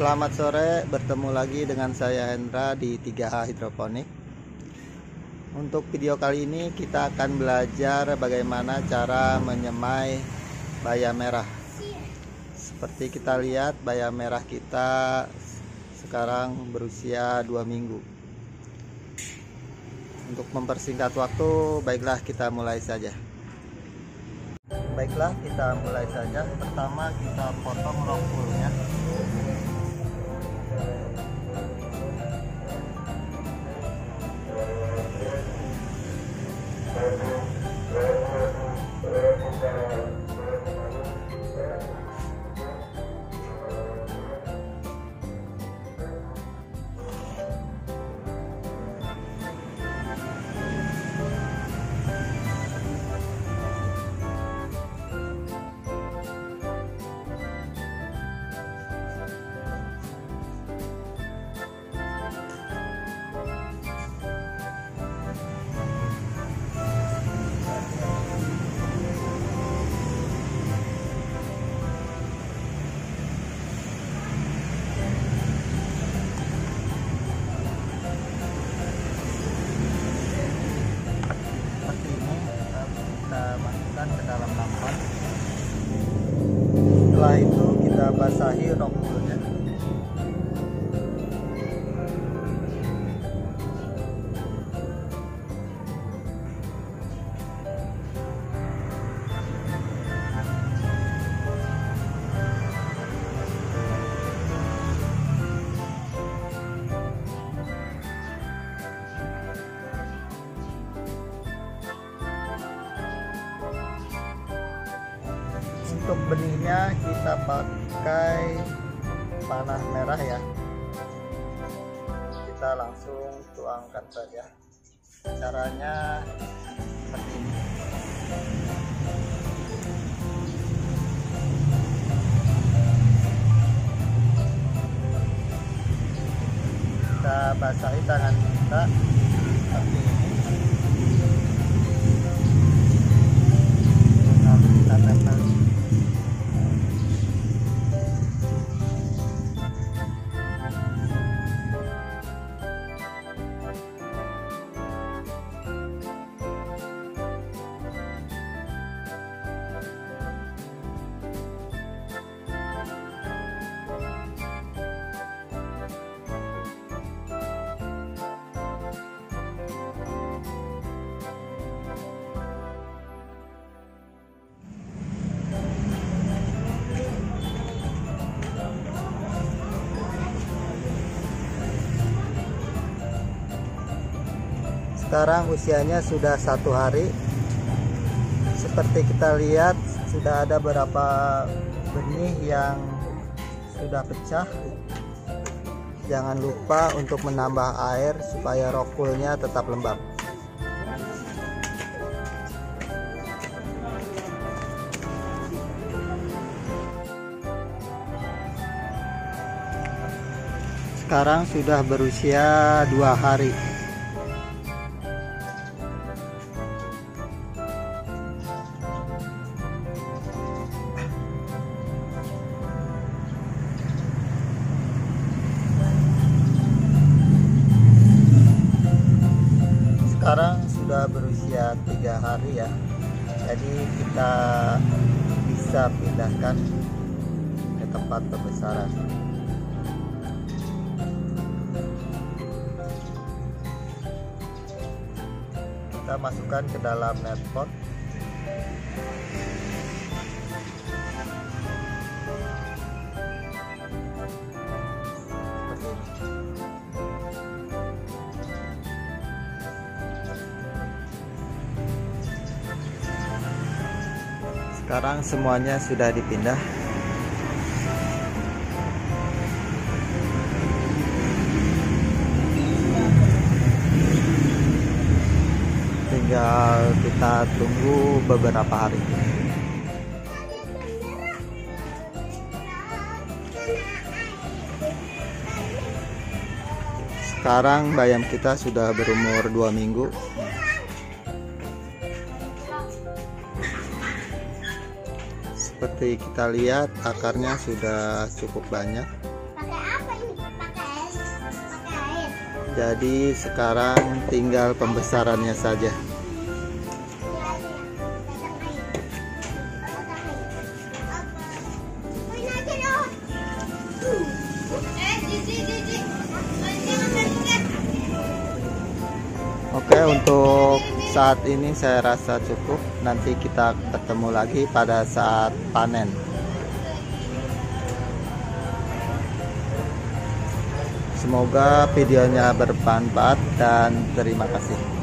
selamat sore. Bertemu lagi dengan saya Hendra di 3H Hidroponik. Untuk video kali ini kita akan belajar bagaimana cara menyemai bayam merah. Seperti kita lihat bayam merah kita sekarang berusia 2 minggu. Untuk mempersingkat waktu, baiklah kita mulai saja. Baiklah kita mulai saja. Pertama kita potong rompulnya. Untuk benihnya kita pakai panah merah ya. Kita langsung tuangkan saja. Caranya seperti ini. Kita basahi tangan kita seperti ini sekarang usianya sudah satu hari. Seperti kita lihat sudah ada beberapa benih yang sudah pecah. Jangan lupa untuk menambah air supaya rokulnya tetap lembab. Sekarang sudah berusia dua hari sudah berusia tiga hari ya. Jadi kita bisa pindahkan ke tempat pembesaran. Kita masukkan ke dalam net sekarang semuanya sudah dipindah. Tinggal kita tunggu beberapa hari. Sekarang bayam kita sudah berumur dua minggu seperti kita lihat akarnya sudah cukup banyak. Jadi sekarang tinggal pembesarannya saja. Oke untuk saat ini saya rasa cukup. Nanti kita ketemu lagi pada saat panen. Semoga videonya bermanfaat dan terima kasih